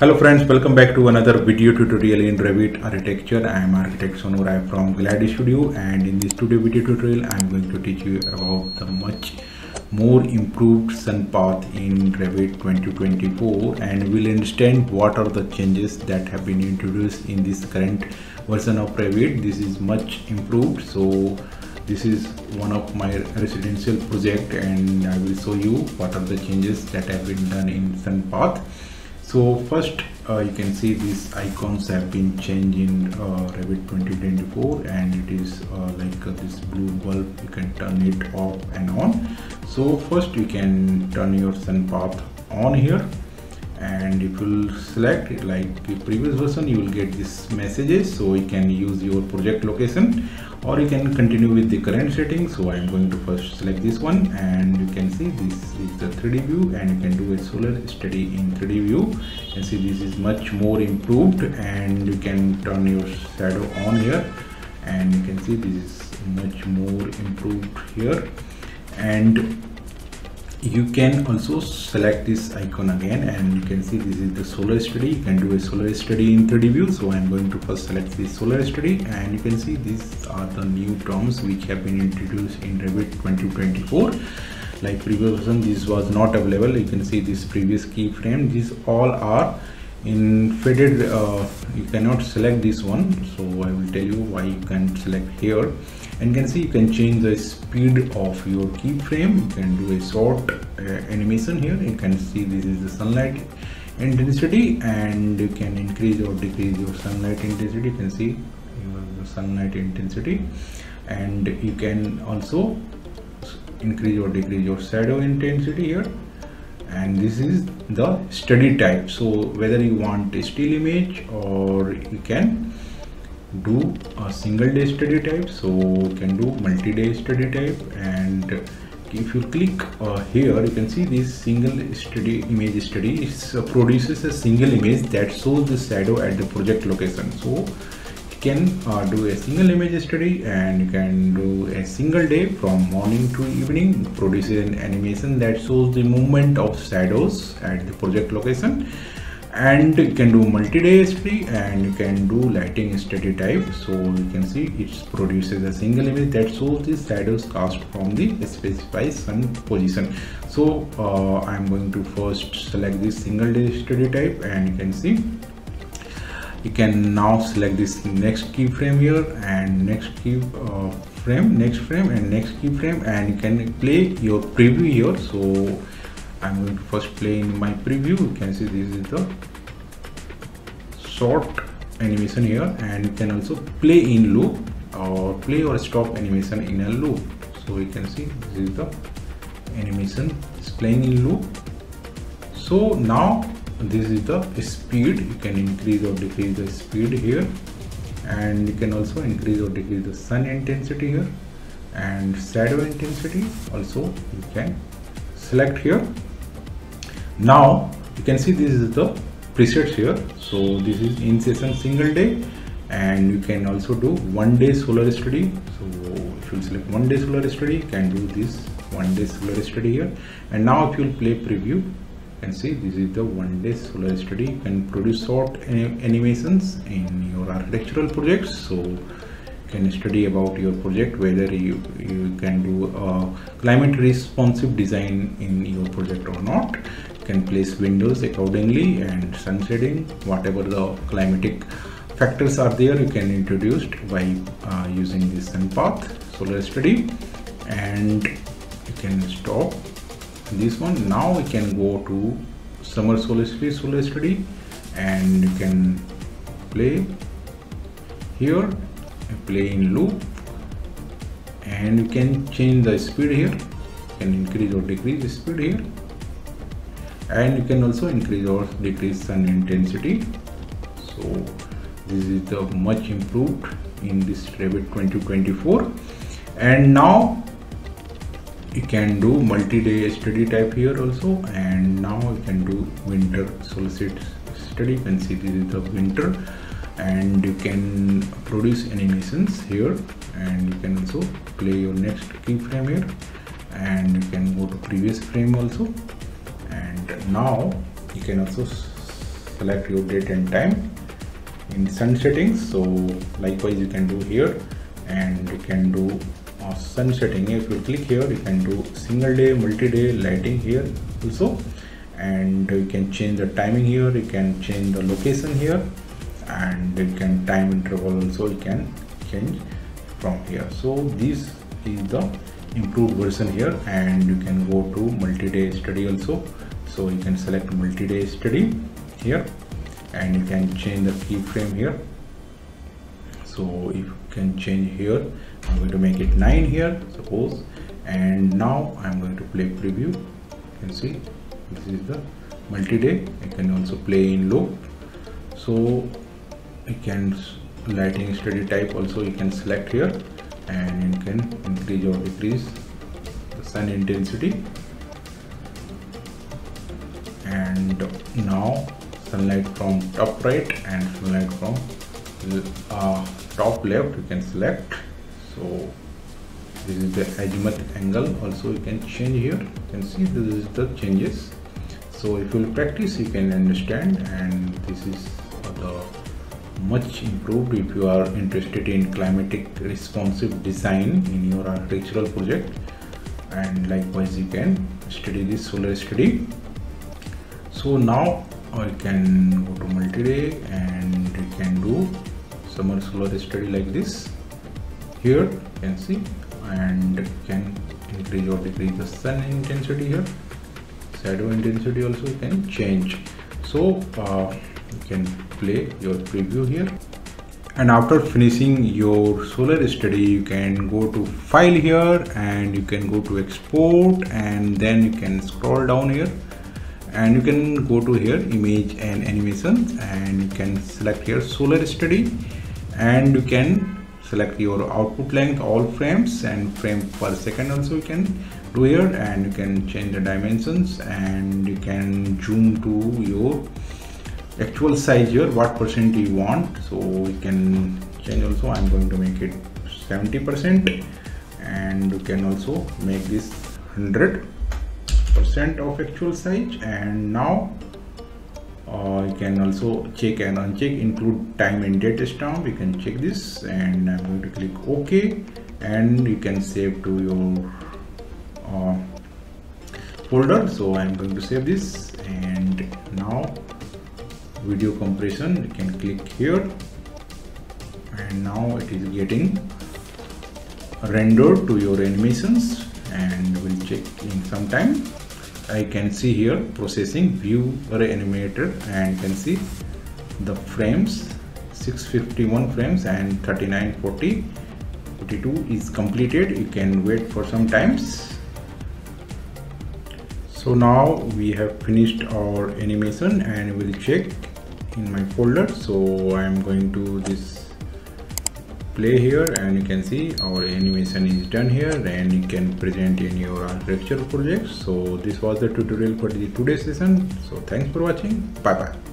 Hello friends, welcome back to another video tutorial in Revit architecture. I am architect Sonu Rai from Glad Studio and in this today video tutorial I am going to teach you about the much more improved sun path in Revit 2024 and we'll understand what are the changes that have been introduced in this current version of Revit. This is much improved so this is one of my residential project and I will show you what are the changes that have been done in sun path so first uh, you can see these icons have been changed in uh, Revit 2024 and it is uh, like uh, this blue bulb you can turn it off and on. So first you can turn your sun path on here and if you select it like the previous version you will get this messages. So you can use your project location or you can continue with the current setting so i'm going to first select this one and you can see this is the 3d view and you can do a solar study in 3d view. And see this is much more improved and you can turn your shadow on here. And you can see this is much more improved here. And you can also select this icon again and you can see this is the solar study. You can do a solar study in 3d view. So i'm going to first select this solar study and you can see these are the new terms which have been introduced in revit 2024 like previous version this was not available. You can see this previous keyframe. These all are in faded uh, you cannot select this one so i will tell you why you can select here. And you can see you can change the speed of your keyframe. You can do a short uh, animation here. You can see this is the sunlight intensity and you can increase or decrease your sunlight intensity. You can see the sunlight intensity. And you can also increase or decrease your shadow intensity here and this is the study type. So whether you want a still image or you can do a single day study type. So you can do multi-day study type. And if you click uh, here you can see this single study image study. Uh, produces a single image that shows the shadow at the project location. So can uh, do a single image study and you can do a single day from morning to evening. Produces an animation that shows the movement of shadows at the project location. And you can do multi-day study and you can do lighting study type. So you can see it produces a single image that shows the shadows cast from the specified sun position. So uh, i'm going to first select this single day study type and you can see you can now select this next keyframe here and next key uh, frame next frame and next keyframe. And you can play your preview here. So I'm going to first play in my preview. You can see this is the short animation here. And you can also play in loop or play or stop animation in a loop. So you can see this is the animation is playing in loop. So now this is the speed. You can increase or decrease the speed here. And you can also increase or decrease the sun intensity here. And shadow intensity also you can select here. Now you can see this is the presets here. So this is in session single day. And you can also do one day solar study. So if you select one day solar study you can do this one day solar study here. And now if you play preview can see this is the one day solar study you can produce short animations in your architectural projects. So you can study about your project whether you you can do a climate responsive design in your project or not. You can place windows accordingly and sun shading whatever the climatic factors are there you can introduce by uh, using this sun path solar study. And you can stop this one. Now we can go to summer solstice study and you can play here play in loop. And you can change the speed here. You can increase or decrease the speed here. And you can also increase or decrease sun intensity. So this is the much improved in this Revit 2024 and now you can do multi-day study type here also and now you can do winter solstice study you can see this is the winter and you can produce animations here and you can also play your next keyframe here and you can go to previous frame also and now you can also select your date and time in sun settings so likewise you can do here and you can do uh, sun setting. If you click here you can do single day multi-day lighting here also. And you can change the timing here you can change the location here. And you can time interval also you can change from here. So this is the improved version here. And you can go to multi-day study also. So you can select multi-day study here. And you can change the keyframe here. So if can change here. I'm going to make it 9 here suppose. And now I'm going to play preview. You can see this is the multi-day. You can also play in loop. So you can lighting study type also you can select here. And you can increase or decrease the sun intensity. And now sunlight from top right and sunlight from uh, top left you can select. So this is the azimuth angle. Also you can change here. You can see this is the changes. So if you practice you can understand. And this is the much improved if you are interested in climatic responsive design in your architectural project. And likewise you can study this solar study. So now I can go to multi-day and you can do summer solar study like this here you can see and can increase or decrease the sun intensity here. Shadow intensity also can change. So uh, you can play your preview here. And after finishing your solar study you can go to file here and you can go to export and then you can scroll down here. And you can go to here image and animation and you can select here solar study and you can select your output length all frames and frame per second also you can do here. And you can change the dimensions and you can zoom to your actual size here what percent you want. So you can change also. I'm going to make it 70 percent and you can also make this 100 percent of actual size. And now uh, you can also check and uncheck. Include time and date stamp. You can check this and i'm going to click ok. And you can save to your uh, folder. So i'm going to save this. And now video compression. You can click here. And now it is getting rendered to your animations. And we'll check in some time I can see here processing view array animator and can see the frames 651 frames and 3940 42 is completed. You can wait for some times. So now we have finished our animation and we'll check in my folder. So I'm going to this play here and you can see our animation is done here and you can present in your architecture project. So this was the tutorial for the today's session. So thanks for watching. Bye bye